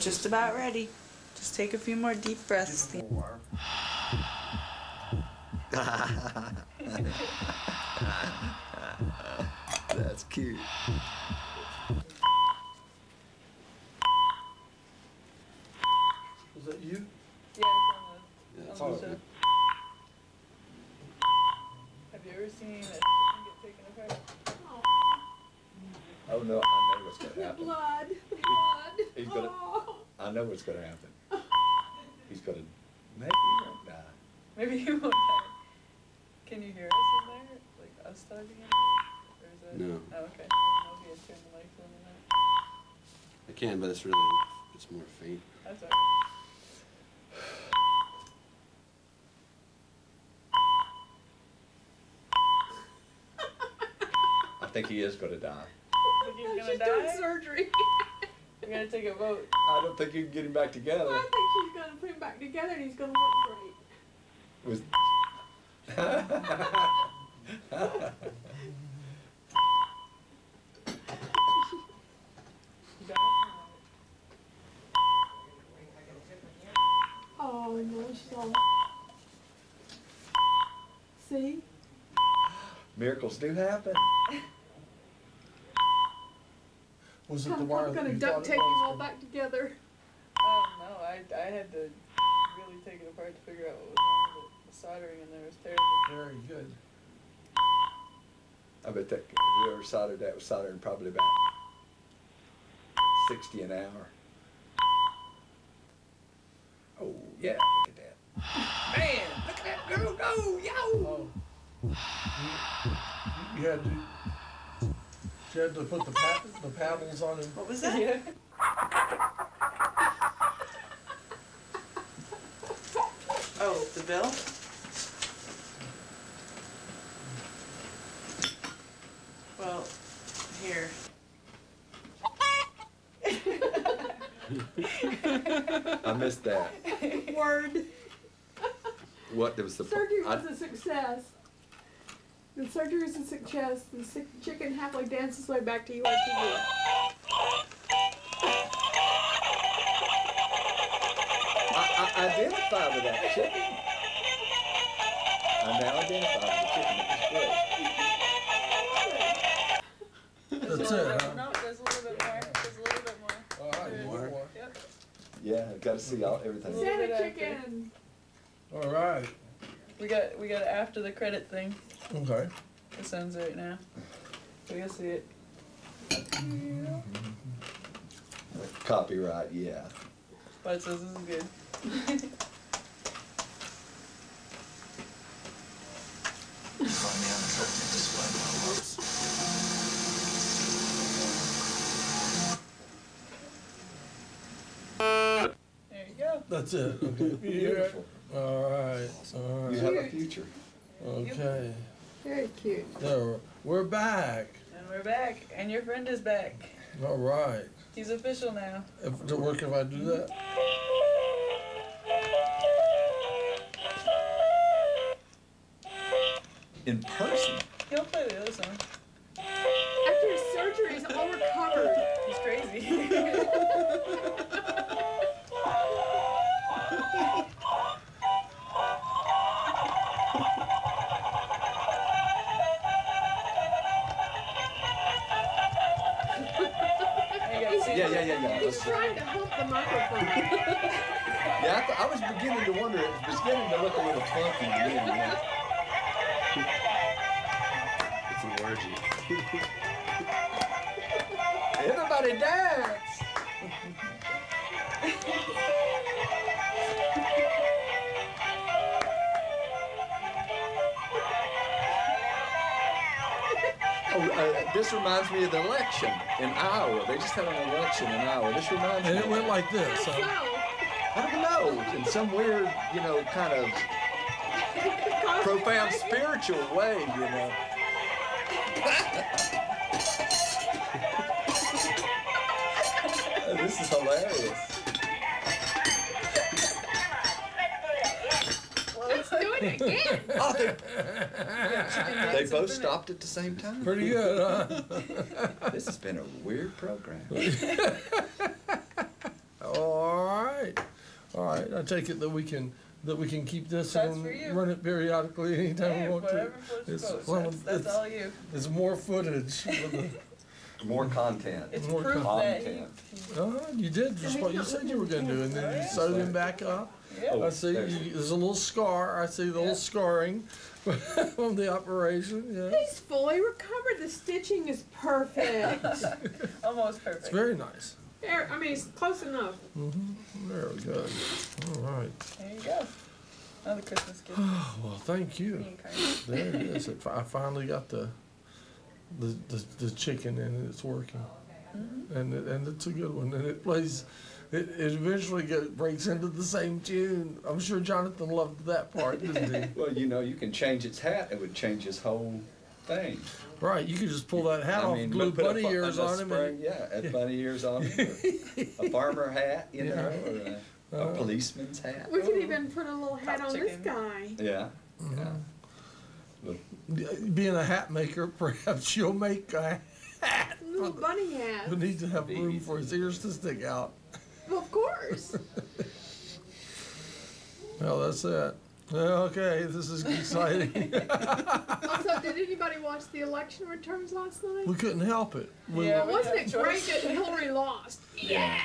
Just about ready. Just take a few more deep breaths. That's cute. Was that you? Yeah, it's on the, Oh, on the show. Have you ever seen a chicken get taken apart? Oh no, I know what's gonna happen. blood, the blood. He's gonna- Oh. I know what's gonna happen. He's gonna, maybe he won't die. Maybe he won't die. Can you hear us in there? Like us talking in there? Or is that? No. Oh, okay. I didn't know if he had turned the mics on or not. I can, but it's really, it's more faint. That's alright. I think he is gonna die. Think he's gonna She's doing die? surgery. We gotta take a vote. I don't think you can get him back together. I think she's gonna put him back together and he's gonna look great. Was. It? Oh no, she's all. See? Miracles do happen. Was it the I'm, wire I'm that gonna duct tape him was? all back together. Um, no, I, I had to really take it apart to figure out what was wrong, but the soldering in there was terrible. Very good. I bet that whoever soldered that was soldering probably about sixty an hour. Oh yeah, look at that. Man, look at that girl go, yo! Oh. You, you had to. You had to put the pa- the paddles on him. What was that? Yeah. Oh, the bill? Well, here. I missed that. Word. What was the? Surgery I- was a success. The surgery was a success. The sick chicken happily danced his way back to you on I, I identify with that chicken. I now identify with the chicken that was split. That's it, huh? No, there's a little bit more. There's a little bit more. Oh, all right, more. Yep. Yeah, I got to see all everything. Santa chicken. All right. We got we got after the credit thing. Okay. It sounds right now. So you'll see it. Copyright, yeah. But it says this is good. That's it. Okay. You hear it? Beautiful. All right. All You have a future. Okay. Very cute. There. We're back. And we're back. And your friend is back. All right. He's official now. If, does it work if I do that? In person. He'll play the other song. After his surgery, he's all recovered. He's crazy. Trying to the microphone. Yeah, I, I was beginning to wonder. It was beginning to look a little funky to me. It's an orgy. Everybody dance. Oh, uh, this reminds me of the election in Iowa. They just had an election in Iowa. This reminds And me. it went like this. So, Huh? I don't know, in some weird, you know, kind of profound spiritual way, you know. this is hilarious. It again. Oh, they, they both stopped at the same time. Pretty good, huh? This has been a weird program. All right. All right. I take it that we can, that we can keep this That's and run it periodically anytime Hey, we want to. whatever floats It's- boat, well, that's, that's it's- all you. It's more footage. More content. It's More proof that he, content. Uh, you did just what you said you were gonna do, and then you Yeah. sewed him back up. Yeah. Oh, I see, there's- you- there's a little scar, I see the Yeah. little scarring from the operation, yeah. He's fully recovered. The stitching is perfect. Almost perfect. It's very nice. there, I mean, it's close enough. Mm-hmm. Very good. All right. There you go. Another Christmas gift. Oh, Well, thank you. There it is. I finally got the, the, the, the chicken and it's working. Oh, and it, and it's a good one. And it plays, it, it eventually get, breaks into the same tune. I'm sure Jonathan loved that part, didn't he? Well, you know, you can change its hat, it would change his whole thing. Right, you could just pull that hat I off, mean, glue put a bunny fu- ears a on him spring- and, Yeah, a bunny ears on him, or a farmer hat, you know, or a, Uh, a policeman's hat. We could even put a little hat Top on this guy. Yeah, yeah. being a hat maker, perhaps you'll make a hat. A little bunny hat. But need to have room for his ears to stick out. Of course. Well, that's it. Okay, this is exciting. also, did anybody watch the election returns last night? we couldn't help it. We, Yeah. But wasn't it great that Hillary lost? Yeah.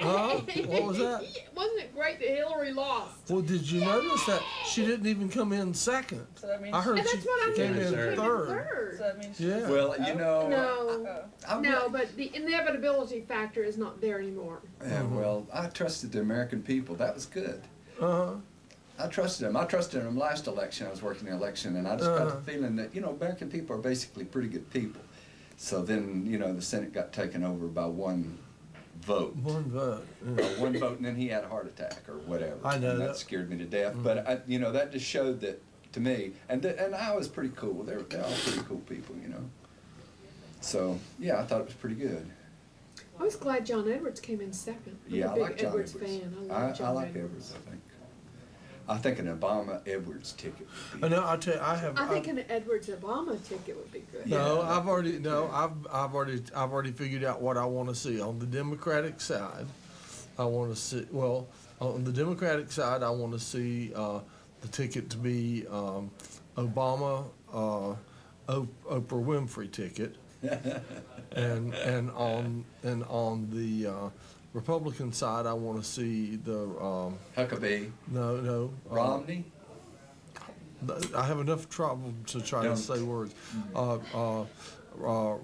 Huh? What was that? Wasn't it great that Hillary lost? Well, did you notice that she didn't even come in second? So that means. I heard she that's what I came mean. in she came in third. So third. that means. she's Yeah. Well, you know. No. Oh. I'm No, but the inevitability factor is not there anymore. Yeah, well, I trusted the American people. That was good. Uh-huh. I trusted him. I trusted them last election. I was working the election, and I just got Uh-huh. the feeling that you know American people are basically pretty good people. So then you know the Senate got taken over by one vote. One vote. By one vote, and then he had a heart attack or whatever. I know and that, that. scared me to death. But I, you know that just showed that to me, and th- and I was pretty cool. They're they're all pretty cool people, you know. So yeah, I thought it was pretty good. I was glad John Edwards came in second. I'm Yeah, a I big like John Edwards, Edwards. fan. I I, love I John like Edwards. Edwards. I think. I think an Obama Edwards ticket would be. I know. I tell you, I have. I think I've- an Edwards Obama ticket would be good. No, Yeah. I've already no, I've I've already I've already figured out what I want to see on the Democratic side. I want to see well on the Democratic side. I want to see uh, the ticket to be um, Obama, uh, o- Oprah Winfrey ticket, and and on and on the uh, Republican side, I want to see the um, Huckabee, no no uh, Romney. I have enough trouble to try Don't. to say words. Uh, uh, uh,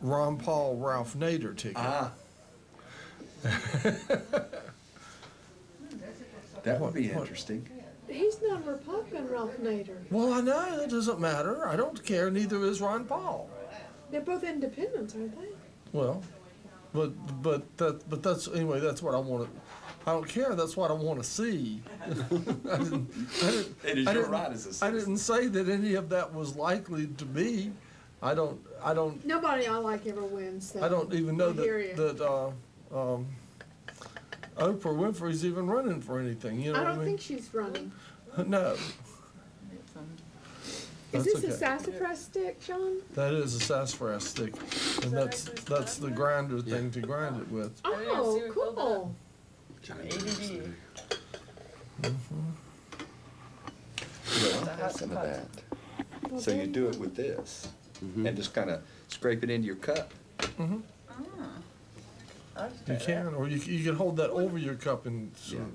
Ron Paul Ralph Nader ticket. Ah. that would be What- what? interesting. He's not a Republican, Ralph Nader. well, I know that doesn't matter. I don't care. Neither is Ron Paul. They're both independents, aren't they? Well, but but that but that's anyway. That's what I want to. I don't care. That's what I want to see. I didn't. I didn't, It is I your right as a I citizen. didn't say that any of that was likely to be. I don't. I don't. Nobody I like ever wins. So I don't even know I hear that that uh, um, Oprah Winfrey's even running for anything. You know I don't I mean? think she's running. no, Is That's this okay. a sassafras stick, John? that is a sassafras stick, and that that's actually that's the sassafras? grinder thing to grind it with. I didn't see Oh, we filled cool. Johnny ADD. Depp's there. Yeah, a some of that. Well, So you do it with this, Mhm. and just kind of scrape it into your cup. hmm I'll just You try that. can, or you c- you can hold that over your cup and sort of,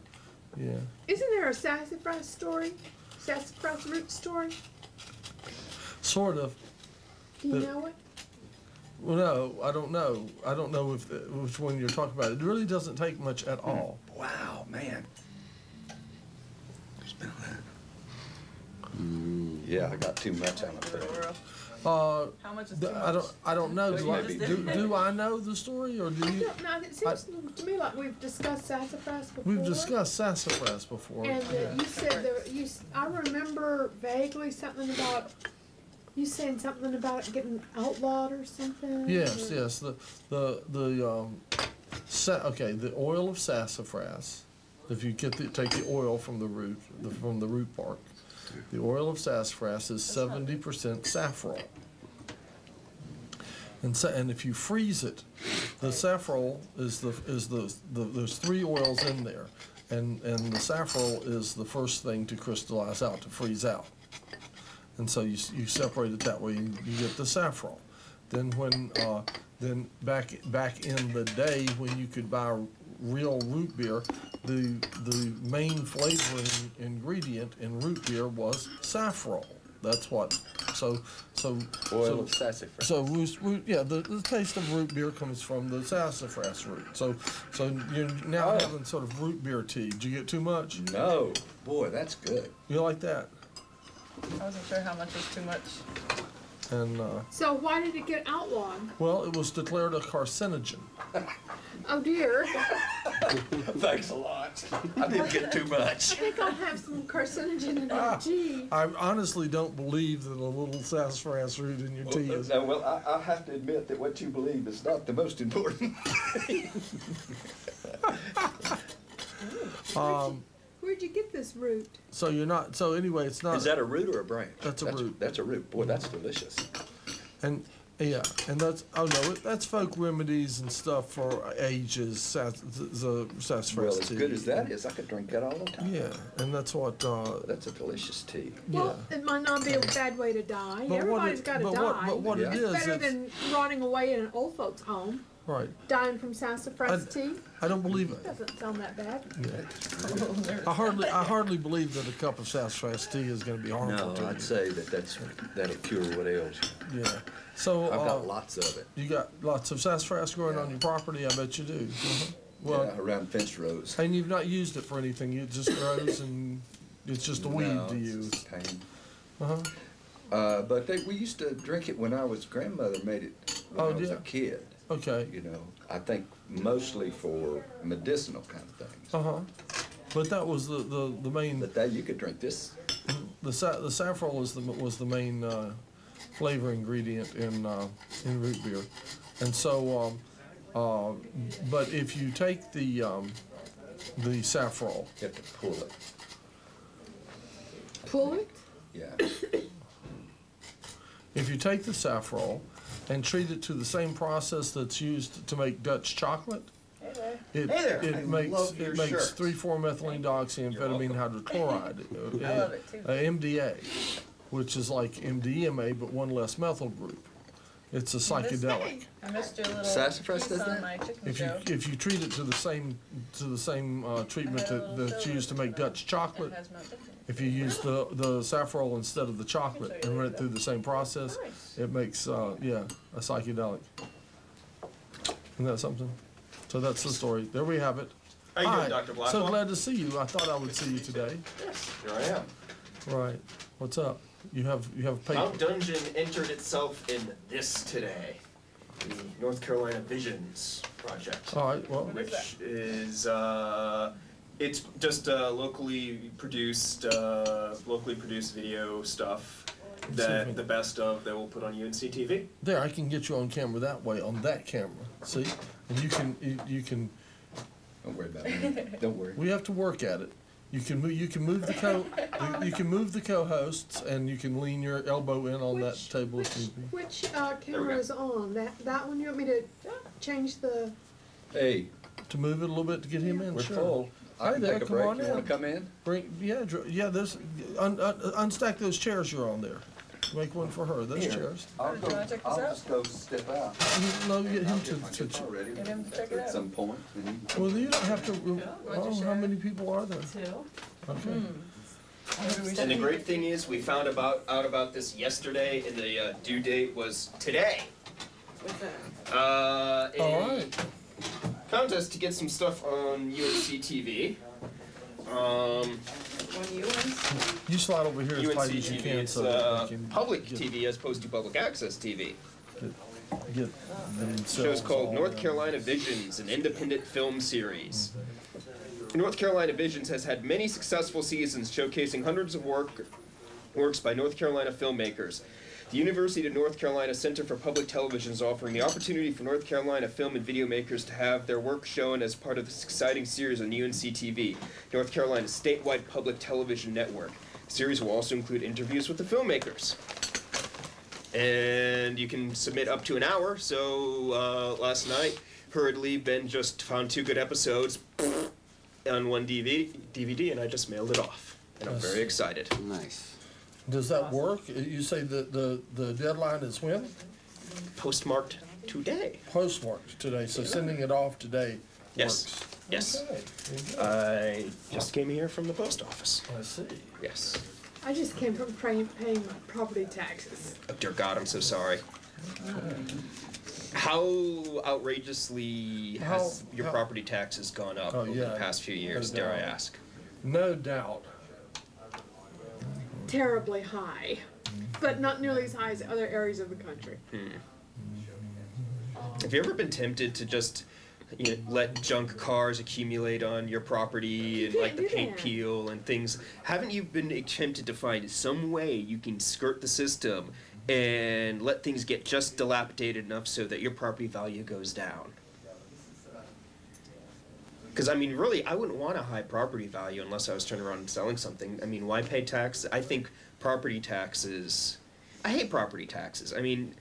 yeah. Isn't there a sassafras story? Sassafras root story? Sort of. Do you The- know it? Well, no, I don't know. I don't know if the, which one you're talking about. It really doesn't take much at all. Wow, man. Smell that. Mm. Yeah, I got too much on it. Give it a there. whirl. Uh, How much is the- too I don't. I don't know. Do I, do, do I know the story, or do I you? don't know. It seems to me like we've discussed sassafras before. We've discussed sassafras before. And yeah. uh, you said there, you, s- I remember vaguely something about, you saying something about getting outlawed or something? Yes, or- yes. The the the um, sa- okay. The oil of sassafras. If you get the, take the oil from the root, the, from the root bark, the oil of sassafras is seventy percent safrole. And sa- and if you freeze it, the safrole is the is the, the there's three oils in there. and, and the safrole is the first thing to crystallize out, to freeze out. And so you, you separate it that way, and you get the safrole. Then when, uh, then back, back in the day when you could buy real root beer, the, the main flavoring ingredient in root beer was safrole. That's what, so, so. Oil so- of sassafras. so root, root, yeah, the, the taste of root beer comes from the sassafras root. So, so you're now Oh. having sort of root beer tea. Did you get too much? No, boy, that's good. You like that? I wasn't sure how much was too much. And uh, So why did it get outlawed? well, it was declared a carcinogen. Oh dear. Thanks a lot. I didn't get too much. I think I'll have some carcinogen in Ah. that tea. I honestly don't believe that a little sassafras root in your tea is. Now, well, I, I have to admit that what you believe is not the most important. Um, Where'd you get this root? so you're not. So anyway, it's not. Is that a root or a branch? That's a root. That's a root. Boy, that's delicious. And yeah, and that's oh no, that's folk remedies and stuff for ages. Sass, the sassafras Well, as tea. good as that is, I could drink that all the time. Yeah, and that's what. Uh, That's a delicious tea. Well, yeah. it might not be a bad way to die. But what Everybody's it- got to but die. what- but what it it's is, better it's- than rotting away in an old folks' home, Right. dying from sassafras I- tea. I don't believe it. Doesn't sound that bad. I hardly, I hardly believe that a cup of sassafras tea is going to be harmful No, to I'd you. say that that's, that'll cure what ails you. Yeah. So I've uh, got lots of it. you got lots of sassafras growing on your property. I bet you do. Uh-huh. Well, Yeah, around fence rows. and you've not used it for anything. It just grows and it's just a weed to it's you. just a pain. Uh-huh. Uh, but they, we used to drink it when I was, grandmother made it when Oh, I was a kid. Okay. You know, I think mostly for medicinal kind of things. Uh huh. But that was the, the, the main But that, you could drink this. the sa- the safrole was the was the main uh, flavor ingredient in uh, in root beer, and so um, uh, but if you take the um, the safrole, You have to pull it. Pull it. Yeah. if you take the safrole and treat it to the same process that's used to make Dutch chocolate, Hey there. it Hey there. it I makes love your it makes shirt. three four methylene dioxyamphetamine hydrochloride, uh, I love it too. uh, MDA, which is like MDMA but one less methyl group. It's a psychedelic. I missed your little Sassafras piece does that? If you if you treat it to the same to the same uh, treatment I had a that, that's used to make Dutch chocolate, has Mount Dixon. If you use the the safrole instead of the chocolate and run it through the same process, Nice. it makes uh, yeah a psychedelic. Isn't that something? So that's the story. There we have it. How you Hi. doing, Dr. So glad to see you. I thought I would see you today. Here I am. Right. What's up? You have you have paper. Mount Dungeon entered itself in this today, the North Carolina Visions project, All right. Well, which is uh, it's just uh, locally produced, uh, locally produced video stuff that the best of that we'll put on UNC TV. there I can get you on camera that way on that camera. See, and you can you, you can Don't worry about it. Don't worry. We have to work at it. You can move. You can move the co. you- you can move the co-hosts, and you can lean your elbow in on that Which- table if need be. Which uh, camera is on? That that one? You want me to change the? Hey, To move it a little bit to get him in. we're sure. full. I Hi can there, take a come break. on You in. wanna come in? Bring. Yeah. dr- Yeah. There's. Un, un, unstack those chairs you're on there. Make one for her. Those Here. chairs. I'll Do you go, wanna check this I'll out? just go step out. No, get him I'll to. get my to, guitar ready Get him to check it at out. some point. and you- well, you don't have to. want Oh, to how share? many people are there? Two. Okay. And the great thing is, we found about out about this yesterday, and the uh, due date was today. What's that? Uh, a All right. Contest to get some stuff on UNC TV. Um, One you ones? You slide over here as UNC tight as you TV, can it's so that uh, we can public get, TV as opposed to public access TV. get The show's themselves called North in. Carolina Visions, an independent film series. North Carolina Visions has had many successful seasons showcasing hundreds of work, works by North Carolina filmmakers. The University of North Carolina Center for Public Television is offering the opportunity for North Carolina film and video makers to have their work shown as part of this exciting series on UNC TV, North Carolina's statewide public television network. The series will also include interviews with the filmmakers. And you can submit up to an hour. So uh, last night, hurriedly, Ben just found two good episodes. on one DV, DVD, and I just mailed it off, and I'm very excited. Nice. Does that work? You say that the, the deadline is when? Postmarked today. Postmarked today, so sending it off today Yes. works. Yes. Okay, there you. I just came here from the post office. I see. Yes. I just came from paying, paying my property taxes. Oh dear God, I'm so sorry. How outrageously has How- your how- property taxes gone up Oh, over yeah. the past few years? No Dare I doubt. ask? No doubt. Terribly high, but not nearly as high as other areas of the country. Hmm. Have you ever been tempted to just you know, let junk cars accumulate on your property and like the paint that. peel and things? Haven't you been tempted to find some way you can skirt the system and let things get just dilapidated enough so that your property value goes down? Because I mean, really, I wouldn't want a high property value unless I was turning around and selling something. I mean, why pay tax? I think property taxes. I hate property taxes. I mean,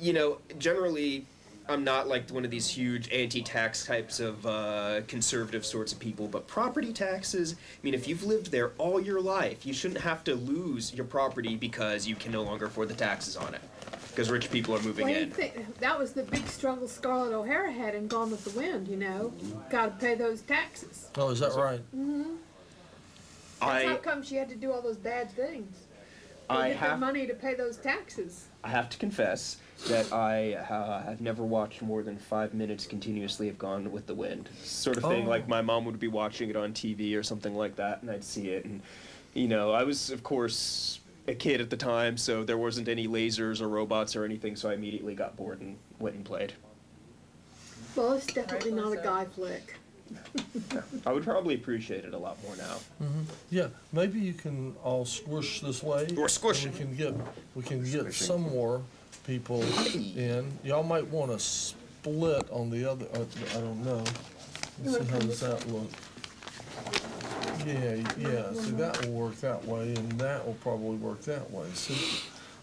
you know, generally, I'm not like one of these huge anti-tax types of uh, conservative sorts of people, but property taxes. I mean, if you've lived there all your life, you shouldn't have to lose your property because you can no longer afford the taxes on it, because rich people are moving Well, you in. think, that was the big struggle Scarlett O'Hara had in Gone with the Wind, you know? Gotta pay those taxes. Oh, is that right? That's how I come she had to do all those bad things. They I get their have money to pay those taxes. I have to confess that I uh, have never watched more than five minutes continuously of Gone with the Wind. Sort of thing Oh. like my mom would be watching it on TV or something like that, and I'd see it. And, you know, I was, of course, a kid at the time, so there wasn't any lasers or robots or anything, so I immediately got bored and went and played. Well, it's definitely not a guy flick. I would probably appreciate it a lot more now. Yeah, maybe you can all squish this way. Or squish and it. We can get, we can get some more people in. Y'all might wanna split on the other, uh, I don't know. Let's see, how does that look? Yeah, yeah, see, that will work that way, and that will probably work that way. so,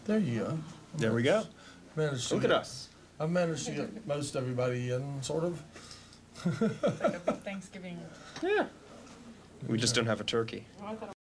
there you go. There we go. Managed to Look at get- us. I managed to get most everybody in, sort of. Thanksgiving. Yeah. We just don't have a turkey. I thought